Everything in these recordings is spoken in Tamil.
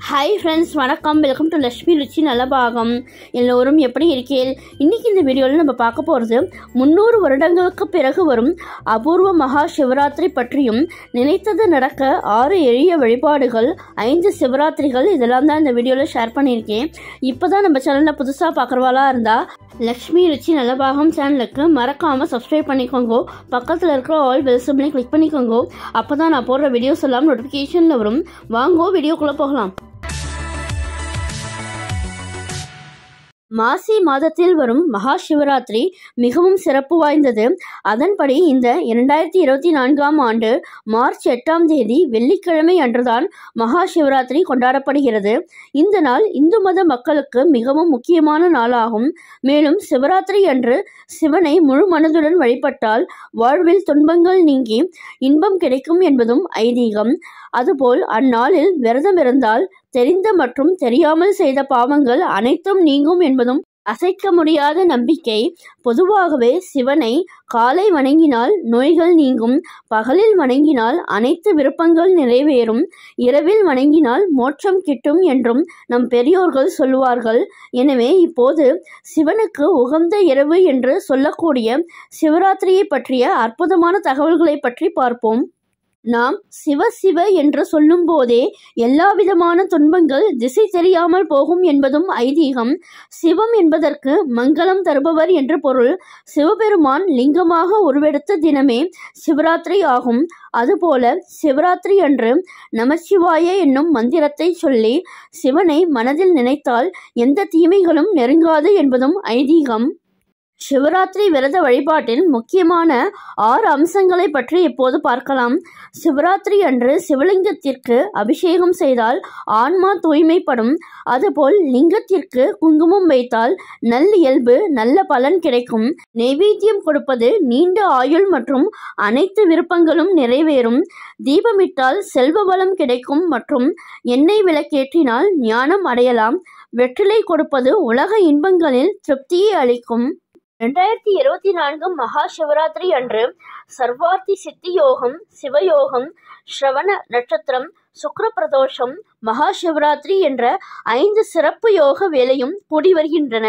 ஹாய் ஃப்ரெண்ட்ஸ் வணக்கம். வெல்கம் டு லக்ஷ்மி ருச்சி நலபாகம் எல்லோரும் எப்படி இருக்கீள் இன்னைக்கு இந்த வீடியோவில் நம்ம பார்க்க போகிறது முந்நூறு வருடங்களுக்கு பிறகு வரும் அபூர்வ மகா சிவராத்திரி பற்றியும் நினைத்தது நடக்க ஆறு எளிய வழிபாடுகள் ஐந்து சிவராத்திரிகள் இதெல்லாம் தான் இந்த வீடியோவில் ஷேர் பண்ணியிருக்கேன். இப்போ தான் நம்ம சேனலில் புதுசாக பார்க்குறவாளா இருந்தால் லக்ஷ்மி ருச்சி நலபாகம் சேனலுக்கு மறக்காமல் சப்ஸ்கிரைப் பண்ணிக்கோங்க. பக்கத்தில் இருக்கிற ஆல் பெல் சிம்லையும் கிளிக் பண்ணிக்கோங்க. அப்போ தான் நான் போடுற வீடியோஸ் எல்லாம் நோட்டிஃபிகேஷனில் வரும். வாங்கோ வீடியோக்குள்ளே போகலாம். மாசி மாதத்தில் வரும் மகா சிவராத்திரி மிகவும் சிறப்பு வாய்ந்தது. அதன்படி இந்த இரண்டாயிரத்தி இருபத்தி நான்காம் ஆண்டு மார்ச் எட்டாம் தேதி வெள்ளிக்கிழமை அன்றுதான் மகா சிவராத்திரி கொண்டாடப்படுகிறது. இந்த நாள் இந்து மத மக்களுக்கு மிகவும் முக்கியமான நாளாகும். மேலும் சிவராத்திரி அன்று சிவனை முழு மனதுடன் வழிபட்டால் வாழ்வில் துன்பங்கள் நீங்கி இன்பம் கிடைக்கும் என்பதும் ஐதீகம். அதுபோல் அந்நாளில் விரதம் இருந்தால் தெரிந்த மற்றும் தெரியாமல் செய்த பாவங்கள் அனைத்தும் நீங்கும் என்பதும் அசைக்க முடியாத நம்பிக்கை. பொதுவாகவே சிவனை காலை வணங்கினால் நோய்கள் நீங்கும் பகலில் வணங்கினால் அனைத்து விருப்பங்கள் நிறைவேறும் இரவில் வணங்கினால் மோட்சம் கிட்டும் என்றும் நம் பெரியோர்கள் சொல்லுவார்கள். எனவே இப்போது சிவனுக்கு உகந்த இரவு என்று சொல்லக்கூடிய சிவராத்திரியை பற்றிய அற்புதமான தகவல்களை பற்றி பார்ப்போம். நாம் சிவ சிவ என்று சொல்லும்போதே எல்லா விதமான துன்பங்கள் திசை தெரியாமல் போகும் என்பதும் ஐதீகம். சிவம் என்பதற்கு மங்களம் தருபவர் என்று பொருள். சிவபெருமான் லிங்கமாக உருவெடுத்த தினமே சிவராத்திரி ஆகும். அதுபோல சிவராத்திரி அன்று நமச்சிவாய என்னும் மந்திரத்தை சொல்லி சிவனை மனதில் நினைத்தால் எந்த தீமைகளும் நெருங்காது என்பதும் ஐதீகம். சிவராத்திரி விரத வழிபாட்டில் முக்கியமான ஆறு அம்சங்களை பற்றி இப்போது பார்க்கலாம். சிவராத்திரி அன்று சிவலிங்கத்திற்கு அபிஷேகம் செய்தால் ஆன்மா தூய்மைப்படும். அதுபோல் லிங்கத்திற்கு குங்குமம் வைத்தால் நல்லியல்பு நல்ல பலன் கிடைக்கும். நைவேத்தியம் கொடுப்பது நீண்ட ஆயுள் மற்றும் அனைத்து விருப்பங்களும் நிறைவேறும். தீபமிட்டால் செல்வ வளம் கிடைக்கும் மற்றும் எண்ணெய் விளக்கேற்றினால் ஞானம் அடையலாம். வெற்றிலை கொடுப்பது உலக இன்பங்களில் திருப்தியை அளிக்கும். ரெண்டாயிரத்தி இருபத்தி நான்கு மகா சிவராத்திரி அன்று சர்வார்த்தி சித்தி யோகம் சிவயோகம் ஸ்ரவண நட்சத்திரம் சுக்ர பிரதோஷம் மகா சிவராத்திரி என்ற ஐந்து சிறப்பு யோக வேலையும் கூடி வருகின்றன.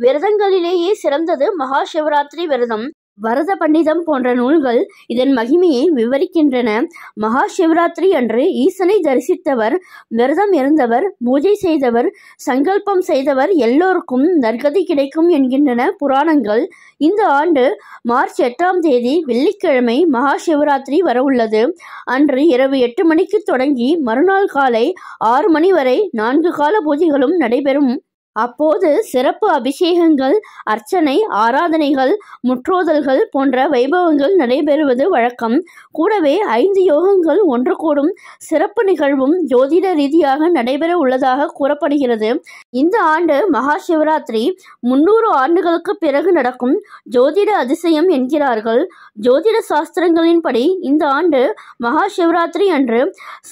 விரதங்களிலேயே சிறந்தது மகா சிவராத்திரி விரதம். வரத பண்டிதம் போன்ற நூல்கள் இதன் மகிமையை விவரிக்கின்றன. மகா சிவராத்திரி அன்று ஈசனை தரிசித்தவர் விரதம் இருந்தவர் பூஜை செய்தவர் சங்கல்பம் செய்தவர் எல்லோருக்கும் நற்கதி கிடைக்கும் என்கின்றன புராணங்கள். இந்த ஆண்டு மார்ச் எட்டாம் தேதி வெள்ளிக்கிழமை மகா சிவராத்திரி வரவுள்ளது. அன்று இரவு எட்டு மணிக்கு தொடங்கி மறுநாள் காலை ஆறு மணி வரை நான்கு கால பூஜைகளும் நடைபெறும். அப்போது சிறப்பு அபிஷேகங்கள் அர்ச்சனை ஆராதனைகள் முற்றோதல்கள் போன்ற வைபவங்கள் நடைபெறுவது வழக்கம். கூடவே ஐந்து யோகங்கள் ஒன்று கூடும். சிறப்பு நிகழ்வும் ஜோதிட ரீதியாக நடைபெற உள்ளதாக கூறப்படுகிறது. இந்த ஆண்டு மகா சிவராத்திரி முன்னூறு ஆண்டுகளுக்கு பிறகு நடக்கும் ஜோதிட அதிசயம் என்கிறார்கள். ஜோதிட சாஸ்திரங்களின்படி இந்த ஆண்டு மகா சிவராத்திரி அன்று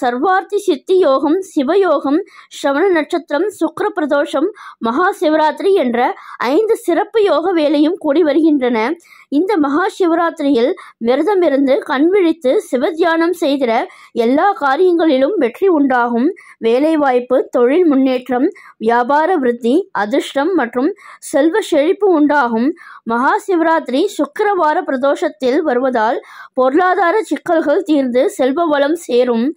சர்வார்த்தி சித்தி யோகம் சிவயோகம் ஸ்ரவண நட்சத்திரம் சுக்கர பிரதோஷம் மகா சிவராத்திரி என்ற ஐந்து சிறப்பு யோக வேலையும் கூடி வருகின்றன. இந்த மகா சிவராத்திரியில் விரதம் இருந்து கண் விழித்து சிவத்தியானம் செய்திட எல்லா காரியங்களிலும் வெற்றி உண்டாகும். வேலைவாய்ப்பு தொழில் முன்னேற்றம் வியாபார விருத்தி அதிர்ஷ்டம் மற்றும் செல்வ செழிப்பு உண்டாகும். மகா சிவராத்திரி சுக்கரவார பிரதோஷத்தில் வருவதால் பொருளாதார சிக்கல்கள் தீர்ந்து செல்வ வளம் சேரும்.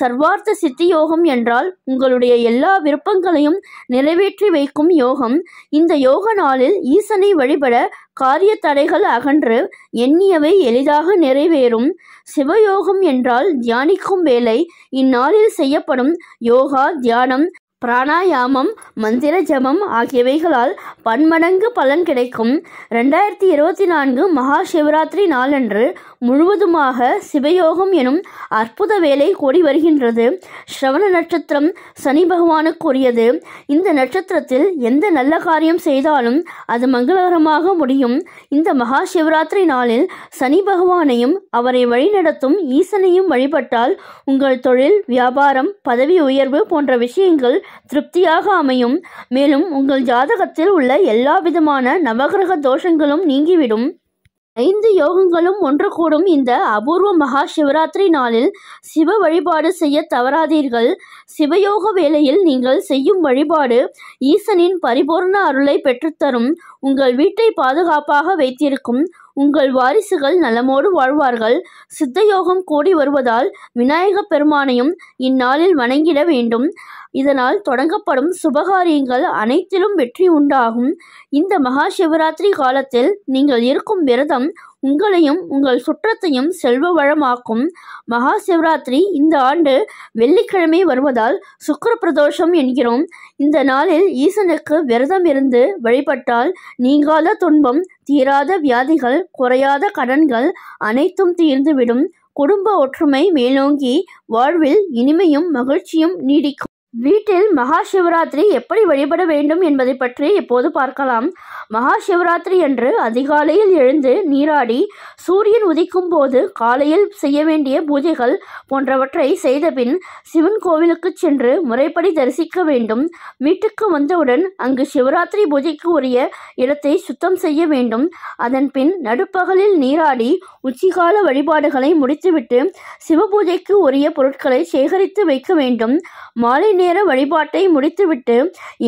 சர்வார்த்த சித்தி யோகம் என்றால் உங்களுடைய எல்லா விருப்பங்களையும் நிறைவேற்றி வைக்கும் யோகம். இந்த யோக நாளில் ஈசனை வழிபட காரிய தடைகள் அகன்று எண்ணியவை எளிதாக நிறைவேறும். சிவயோகம் என்றால் தியானிக்கும் வேலை இந்நாளில் செய்யப்படும் யோகா தியானம் பிராணாயாமம் மந்திர ஜபம் ஆகியவைகளால் பன்மடங்கு பலன் கிடைக்கும். ரெண்டாயிரத்தி இருபத்தி நான்கு மகா சிவராத்திரி நாளன்று முழுவதுமாக சிவயோகம் எனும் அற்புத வேலை கூடி வருகின்றது. ஸ்ரவண நட்சத்திரம் சனி பகவானுக்குரியது. இந்த நட்சத்திரத்தில் எந்த நல்ல காரியம் செய்தாலும் அது மங்களகரமாக முடியும். இந்த மகா சிவராத்திரி நாளில் சனி பகவானையும் அவரை வழிநடத்தும் ஈசனையும் வழிபட்டால் உங்கள் தொழில் வியாபாரம் பதவி உயர்வு போன்ற விஷயங்கள் திருப்தியாக அமையும். மேலும் உங்கள் ஜாதகத்தில் உள்ள எல்லா விதமான நவகிரக தோஷங்களும் நீங்கிவிடும். ஐந்து யோகங்களும் ஒன்று கூடும். இந்த அபூர்வ மகா சிவராத்திரி நாளில் சிவ வழிபாடு செய்ய தவறாதீர்கள். சிவயோக வேளையில் நீங்கள் செய்யும் வழிபாடு ஈசனின் பரிபூர்ண அருளை பெற்றுத்தரும். உங்கள் வீட்டை பாதுகாப்பாக வைத்திருக்கும். உங்கள் வாரிசுகள் நலமோடு வாழ்வார்கள். சித்தயோகம் கூடி வருவதால் விநாயகப் பெருமானையும் இந்நாளில் வணங்கிட வேண்டும். இதனால் தொடங்கப்படும் சுபகாரியங்கள் அனைத்திலும் வெற்றி உண்டாகும். இந்த மகா சிவராத்திரி காலத்தில் நீங்கள் இருக்கும் விரதம் உங்களையும் உங்கள் சுற்றத்தையும் செல்வ வளமாக்கும் மகா சிவராத்திரி இந்த ஆண்டு வெள்ளிக்கிழமை வருவதால் சுக்கர பிரதோஷம் என்கிறோம். இந்த நாளில் ஈசனுக்கு விரதம் இருந்து வழிபட்டால் நீங்காத துன்பம் தீராத வியாதிகள் குறையாத கடன்கள் அனைத்தும் தீர்ந்துவிடும். குடும்ப ஒற்றுமை மேலோங்கி வாழ்வில் இனிமையும் மகிழ்ச்சியும் நீடிக்கும். வீட்டில் மகா சிவராத்திரி எப்படி வழிபட வேண்டும் என்பதை பற்றி இப்போது பார்க்கலாம். மகா சிவராத்திரி அன்று அதிகாலையில் எழுந்து நீராடி சூரியன் உதிக்கும் போது காலையில் செய்ய வேண்டிய பூஜைகள் போன்றவற்றை செய்தபின் சிவன் கோவிலுக்கு சென்று முறைப்படி தரிசிக்க வேண்டும். வீட்டுக்கு வந்தவுடன் அங்கு சிவராத்திரி பூஜைக்கு உரிய இடத்தை சுத்தம் செய்ய வேண்டும். அதன் பின் நடுப்பகலில் நீராடி உச்சிகால வழிபாடுகளை முடித்துவிட்டு சிவபூஜைக்கு உரிய பொருட்களை சேகரித்து வைக்க வேண்டும். மாலை நேர வழிபாட்டை முடித்துவிட்டு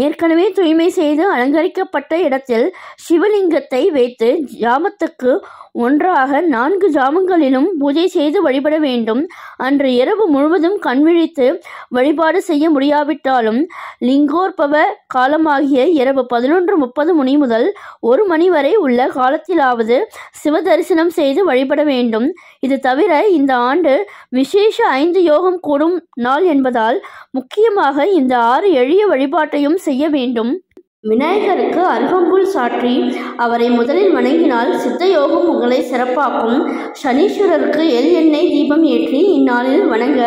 ஏற்கனவே தூய்மை செய்து அலங்கரிக்கப்பட்ட இடத்தில் சிவலிங்கத்தை வைத்து ஜாமத்துக்கு ஒன்றாக நான்கு ஜாமங்களிலும் பூஜை செய்து வழிபட வேண்டும். அன்று இரவு முழுவதும் கண்விழித்து வழிபாடு செய்ய முடியாவிட்டாலும் லிங்கோற்பவ காலமாகிய இரவு பதினொன்று முப்பது மணி முதல் ஒரு மணி வரை உள்ள காலத்திலாவது சிவ தரிசனம் செய்து வழிபட வேண்டும். இது தவிர இந்த ஆண்டு விசேஷ ஐந்து யோகம் கூடும் நாள் என்பதால் முக்கியமாக இந்த ஆறு எளிய வழிபாட்டையும் செய்ய வேண்டும். விநாயகருக்கு அருகம்புல் சாற்றி அவரை முதலில் வணங்கினால் சித்த யோகம் உங்களை சிறப்பாக்கும். சனீஸ்வரருக்கு எல் எண்ணெய் தீபம் ஏற்றி இந்நாளில் வணங்க.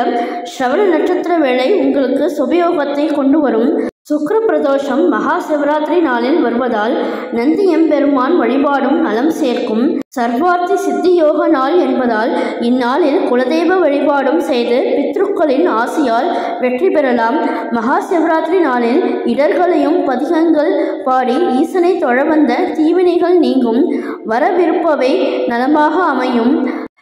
ஸ்ரவண நட்சத்திர வேளை உங்களுக்கு சுபயோகத்தை கொண்டு வரும். சுக்ர பிரதோஷம் மகா சிவராத்திரி நாளில் வருவதால் நந்தி எம்பெருமான் வழிபாடும் நலம் சேர்க்கும். சர்வார்த்தி சித்தி யோக நாள் என்பதால் இந்நாளில் குலதெய்வ வழிபாடும் செய்து பித்ருக்களின் ஆசியால் வெற்றி பெறலாம். மகா சிவராத்திரி நாளில் இடர்களையும் பதிகங்கள் பாடி ஈசனை தொழ வந்த தீவினைகள் நீங்கும். வரவிருப்பவை நலமாக அமையும்.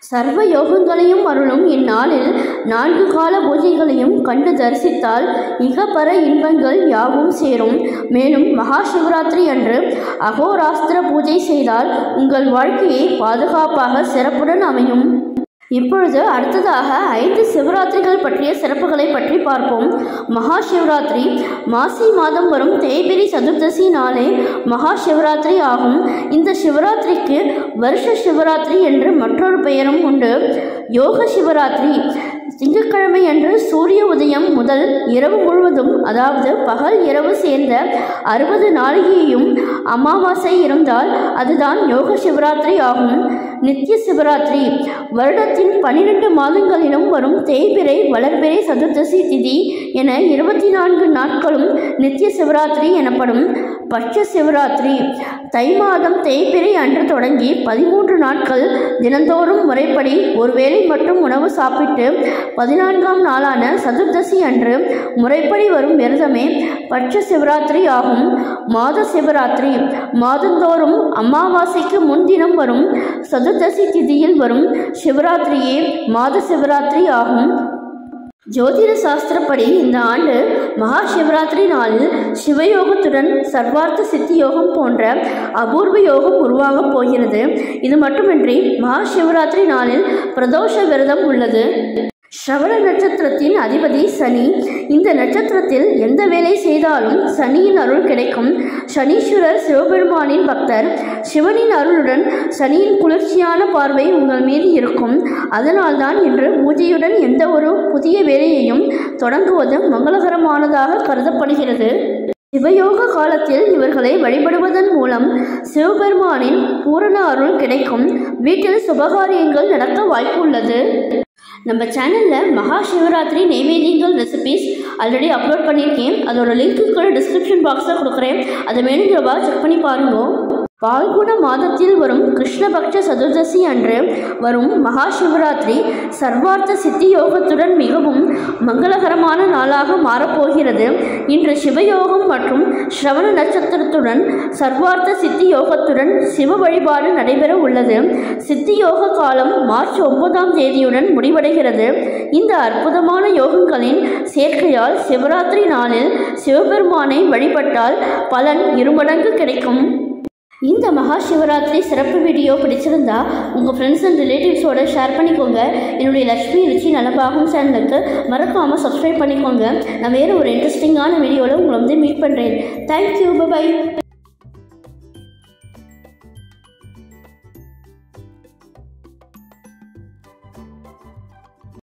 சர்வ யோகங்களையும் அருளும் இந்நாளில் நான்கு கால பூஜைகளையும் கண்டு தரிசித்தால் இகப்பர இன்பங்கள் யாவும் சேரும். மேலும் மகா சிவராத்திரி அன்று அகோராஸ்திர பூஜை செய்தால் உங்கள் வாழ்க்கையை பாதுகாப்பாக சிறப்புடன் அமையும். இப்பொழுது அடுத்ததாக ஐந்து சிவராத்திரிகள் பற்றிய சிறப்புகளை பற்றி பார்ப்போம். மகா சிவராத்திரி மாசி மாதம் வரும் தேய்பிரி சதுர்தசி நாளே மகா சிவராத்திரி ஆகும். இந்த சிவராத்திரிக்கு வருஷ சிவராத்திரி என்று மற்றொரு பெயரும் உண்டு. யோக சிவராத்திரி திங்கட்கிழமை அன்று சூரிய உதயம் முதல் இரவு முழுவதும் அதாவது பகல் இரவு சேர்ந்த அறுபது நாளிகையும் அமாவாசை இருந்தால் அதுதான் யோக சிவராத்திரி ஆகும். நித்திய சிவராத்திரி. வருடத்தின் பனிரெண்டு மாதங்களிலும் வரும் தேய்பிறை வளர்பிறை சதுர்தசி திதி என இருபத்தி நான்கு நாட்களும் நித்திய சிவராத்திரி எனப்படும். பட்ச சிவராத்திரி. தை மாதம் தேய்பிறை அன்று தொடங்கி பதிமூன்று நாட்கள் தினந்தோறும் முறைப்படி ஒருவேளை மட்டும் உணவு சாப்பிட்டு பதினான்காம் நாளான சதுர்தசி அன்று முறைப்படி வரும் விரதமே பட்ச சிவராத்திரி ஆகும். மாத சிவராத்திரி. மாதந்தோறும் அமாவாசைக்கு முன்தினம் வரும் சதுர்தசி திதியில் வரும் சிவராத்திரியே மாத சிவராத்திரி ஆகும். ஜோதிட சாஸ்திரப்படி இந்த ஆண்டு மகா சிவராத்திரி நாளில் சிவயோகத்துடன் சர்வார்த்த சித்தி யோகம் போன்ற அபூர்வ யோகம் உருவாகப் போகிறது. இது மட்டுமின்றி மகா சிவராத்திரி நாளில் பிரதோஷ விரதம் உள்ளது. ஸ்ரவண நட்சத்திரத்தின் அதிபதி சனி. இந்த நட்சத்திரத்தில் எந்த வேலை செய்தாலும் சனியின் அருள் கிடைக்கும். சனீஸ்வரர் சிவபெருமானின் பக்தர். சிவனின் அருளுடன் சனியின் குளிர்ச்சியான பார்வை உங்கள் மீது இருக்கும். அதனால்தான் இன்று பூஜையுடன் எந்த ஒரு புதிய வேலையையும் தொடங்குவது மங்களகரமானதாக கருதப்படுகிறது. சிவயோக காலத்தில் இவர்களை வழிபடுவதன் மூலம் சிவபெருமானின் பூரண அருள் கிடைக்கும். வீட்டில் சுபகாரியங்கள் நடக்க வாய்ப்பு உள்ளது நம்ம சேனலில் மகா சிவராத்திரி நெய்வேத்தியங்கள் ரெசிபிஸ் ஆல்ரெடி அப்லோட் பண்ணியிருக்கேன். அதோட லிங்க்கு கூட டிஸ்கிரிப்ஷன் பாக்ஸில் கொடுக்குறேன். அதை வேணுங்கிறவா செக் பண்ணி பாருங்கள் பால்குண மாதத்தில் வரும் கிருஷ்ணபக்ஷ சதுர்தசி அன்று வரும் மகா சிவராத்திரி சர்வார்த்த சித்தி யோகத்துடன் மிகவும் மங்களகரமான நாளாக மாறப்போகிறது. இன்று சிவயோகம் மற்றும் ஸ்ரவண நட்சத்திரத்துடன் சர்வார்த்த சித்தி யோகத்துடன் சிவ வழிபாடு நடைபெற உள்ளது. சித்தி யோக காலம் மார்ச் ஒன்பதாம் தேதியுடன் முடிவடைகிறது. இந்த அற்புதமான யோகங்களின் சேர்க்கையால் சிவராத்திரி நாளில் சிவபெருமானை வழிபட்டால் பலன் இருமடங்கு கிடைக்கும். இந்த மகா சிவராத்திரி சிறப்பு வீடியோ பிடிச்சிருந்தா உங்கள் ஃப்ரெண்ட்ஸ் அண்ட் ரிலேட்டிவ்ஸோட ஷேர் பண்ணிக்கோங்க. என்னுடைய லக்ஷ்மி ருச்சி நலபாகும் சேனலுக்கு மறக்காமல் சப்ஸ்கிரைப் பண்ணிக்கோங்க. நான் வேறு ஒரு இன்ட்ரெஸ்டிங்கான வீடியோவில் உங்களை வந்து மீட் பண்ணுறேன் தேங்க்யூ பை